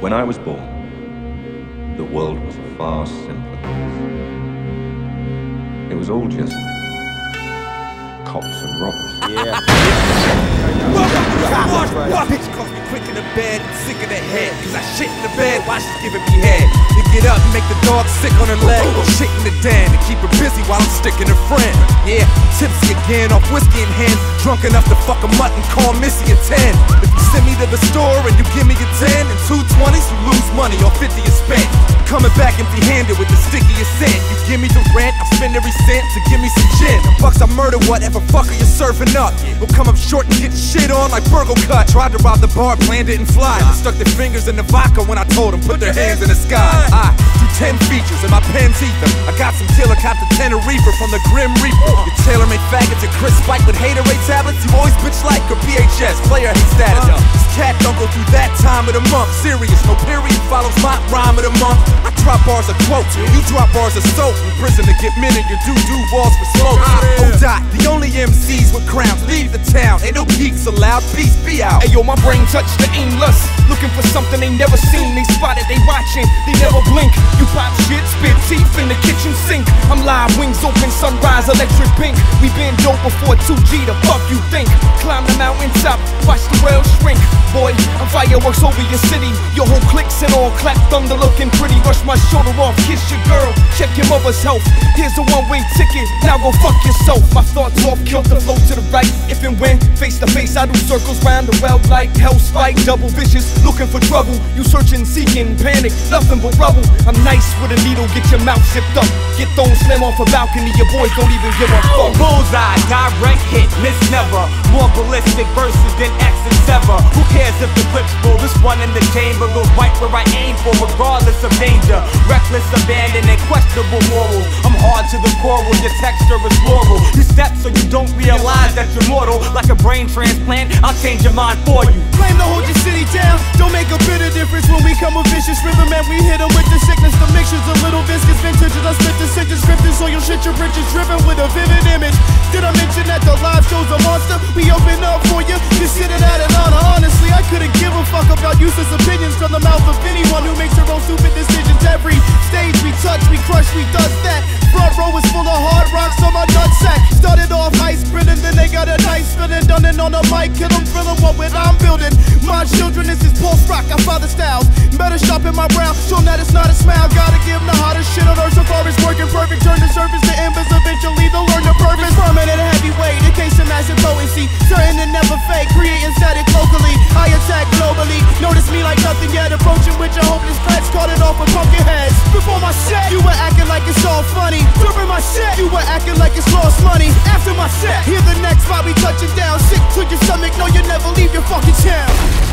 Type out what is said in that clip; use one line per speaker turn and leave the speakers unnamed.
When I was born, the world was a far simpler place. It was all just cops and robbers.
Yeah.
Bitch me quick in the bed, sick in the head. Cause I shit in the bed she's giving me head. And make the dog sick on her leg. In the den to keep her busy while I'm sticking her friend. Yeah, tipsy again, off whiskey in hand. Drunk enough to fuck a mutton, call Missy a 10. If you send me to the store and you give me a 10 and two 20s, you lose money, or 50 is spent. Coming back empty handed with the stickiest scent. You give me the rent, I'll spend every cent to give me some gin. Bucks I murder, whatever fucker you're serving up. We'll come up short and get shit on like Burgle Cut. Tried to rob the bar, plan didn't fly. They stuck their fingers in the vodka when I told them put their hands in the sky. I 10 features and my pen's ether. I got some killer cop the Tenerife from the Grim Reaper. Your tailor made faggots and Chris Spike with haterade tablets. You always bitch like a PHS, player hate status. Uh. This cat don't go through that time of the month. Serious, no period follows my rhyme of the month. I drop bars of quotes, you drop bars of soap. In prison to get men in your doo-doo balls for smoke. Oh dot, the only MCs with crowns leave the town. Ain't no geeks allowed, peace be out.
Hey yo, my brain touched the aimless. Looking for something they never seen. They spotted, they watching, they never blink. Pop shit, spit teeth in the kitchen sink. I'm live, wings open, sunrise, electric pink. We been dope before 2G, the fuck you think? Climb the mountain top, watch the world shrink. Boy, I'm fireworks over your city. Your whole clique's in all clap thunder looking pretty. Rush my shoulder off, kiss your girl, check your mother's health. Here's a one way ticket, now go fuck yourself. My thoughts off, kill the flow to the right. I do circles round the well like hell spike. Double vicious, looking for trouble. You searching, seeking, panic, nothing but rubble. I'm nice with a needle, get your mouth zipped up. Get thrown slam off a balcony, your boys don't even give a fuck.
Bullseye, direct hit, miss never. More ballistic verses than Ecks and Sever. Who cares if the clip's full? This one in the chamber goes right where I aim for, regardless of danger. Reckless abandon and questionable morals. Hard to the core, with your texture is floral. You step so you don't realize that you're mortal. Like a brain transplant, I'll change your mind for you.
Claim to hold your city down. Don't make a bit of difference when we come with vicious rhythm and we hit 'em with the sickness. The mixtures of little viscous vintages. I spit the sentence scripted so your shit your bridges driven with a vivid image. Did I mention that the live show's a monster? We open up for you. Consider that an honor. Honestly, I couldn't give a fuck about useless opinions from the mouth of anyone who makes their own stupid decisions. Every stage we touch, we crush, we dust that. Front row is full of hard rocks on my nutsack. Started off ice grinning, then they got a nice feeling. Done it on the mic, kill them, feeling what I'm building. My children, this is post rock, I father styles. Better shop in my brown, show 'em that it's not a smile. Gotta give 'em the hottest shit on earth so far as working perfect. Turn the surface to embers, eventually they'll learn the purpose. Permanent heavyweight, in case of massive potency. Certain and never fake, creating static locally. I attack globally. Notice me like nothing yet. Approaching with your hopeless threats, caught it off a pumpkin heads. Before my set, you were acting like it's all funny. During my set, you were acting like it's lost money. After my set, hear the next Bobby touching down. Sick to your stomach, no, you never leave your fucking town.